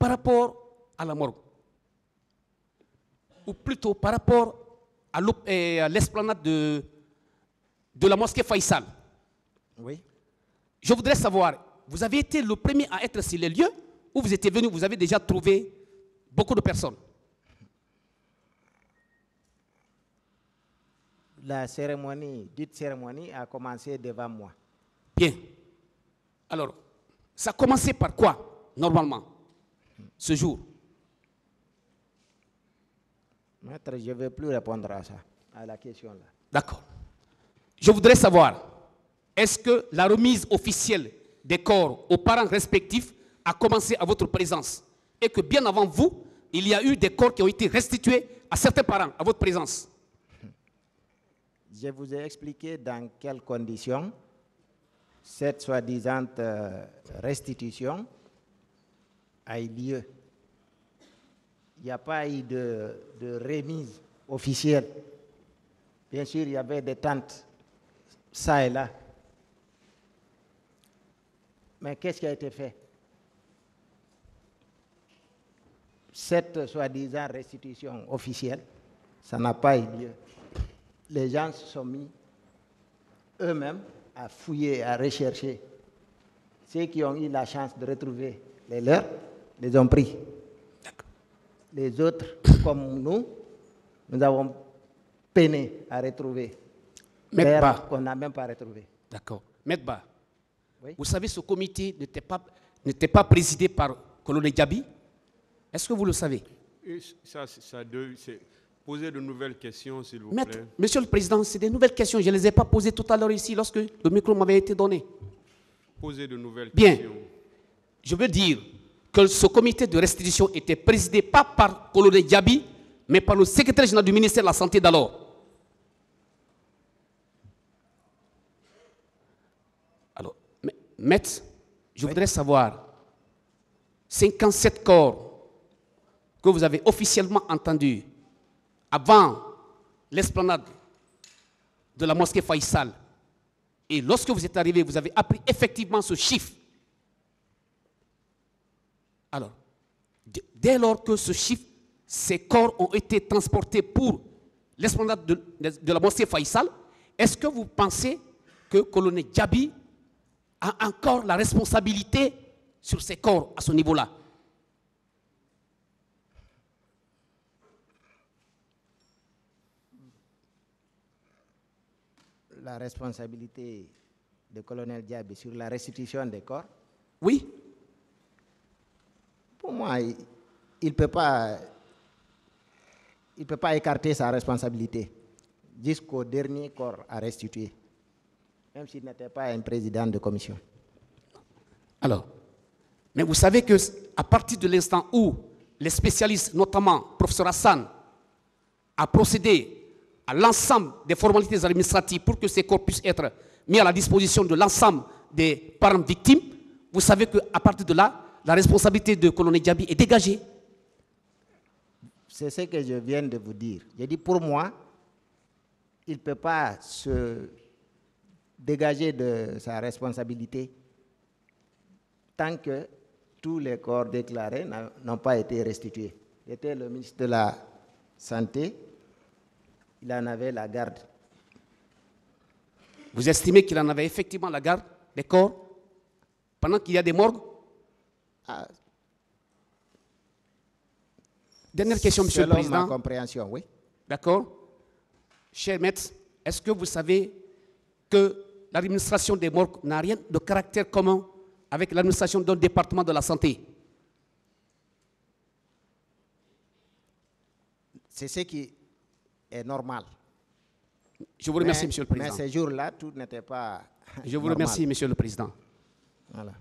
par rapport à la morgue, ou plutôt par rapport à eh, l'esplanade de, de la mosquée Faisal, Oui. je voudrais savoir, vous avez été le premier à être sur les lieux ou vous étiez venu, vous avez déjà trouvé beaucoup de personnes? La cérémonie, dite cérémonie, a commencé devant moi. Bien. Alors, ça a commencé par quoi, normalement, ce jour Maître, je ne vais plus répondre à ça, à la question là. D'accord. Je voudrais savoir, est-ce que la remise officielle des corps aux parents respectifs a commencé à votre présence? Et que bien avant vous, il y a eu des corps qui ont été restitués à certains parents à votre présence? Je vous ai expliqué dans quelles conditions cette soi-disant euh, restitution a eu lieu. Il n'y a pas eu de, de remise officielle. Bien sûr, il y avait des tentes, ça et là. Mais qu'est-ce qui a été fait? Cette soi-disant restitution officielle, ça n'a pas eu lieu les gens se sont mis eux-mêmes à fouiller, à rechercher. Ceux qui ont eu la chance de retrouver les leurs, les ont pris. Les autres, comme nous, nous avons peiné à retrouver. Maître D'ailleurs, Ba. qu'on n'a même pas retrouvé. D'accord. Maître Ba, Oui. vous savez, ce comité n'était pas, n'était pas présidé par Colonel Diaby? Est-ce que vous le savez? Et ça, c'est- ça de- poser de nouvelles questions, s'il vous Maître, plaît. Monsieur le Président, c'est des nouvelles questions. Je ne les ai pas posées tout à l'heure ici lorsque le micro m'avait été donné. Poser de nouvelles Bien. questions. Je veux dire que ce comité de restitution était présidé pas par Colonel Diaby, mais par le secrétaire général du ministère de la Santé d'alors. Alors, ma- maître, je voudrais savoir, 57 corps que vous avez officiellement entendus avant l'esplanade de la mosquée Faisal, et lorsque vous êtes arrivé, vous avez appris effectivement ce chiffre. Alors, dès lors que ce chiffre, ces corps ont été transportés pour l'esplanade de, de- de la mosquée Faisal, est-ce que vous pensez que colonel Djabi a encore la responsabilité sur ces corps à ce niveau-là? La responsabilité du colonel Diaby sur la restitution des corps, Oui moi, il ne peut pas il peut pas écarter sa responsabilité jusqu'au dernier corps à restituer, même s'il n'était pas un président de commission. Alors, mais vous savez que à partir de l'instant où les spécialistes, notamment professeur Hassan, a procédé à l'ensemble des formalités administratives pour que ces corps puissent être mis à la disposition de l'ensemble des parents victimes, vous savez qu'à partir de là, la responsabilité de colonel Diaby est dégagée. C'est ce que je viens de vous dire. J'ai dit pour moi, il ne peut pas se dégager de sa responsabilité tant que tous les corps déclarés n'ont pas été restitués. J'étais le ministre de la Santé, il en avait la garde. Vous estimez qu'il en avait effectivement la garde des corps pendant qu'il y a des morgues? Ah, Dernière question, Monsieur le Président. ma compréhension, oui. D'accord Cher maître, est-ce que vous savez que l'administration des morgues n'a rien de caractère commun avec l'administration d'un département de la santé? C'est ce qui est normal. Je vous remercie, Mais- Monsieur le Mais Président. ces jours-là, tout n'était pas. Je vous normal. remercie, Monsieur le Président. Voilà.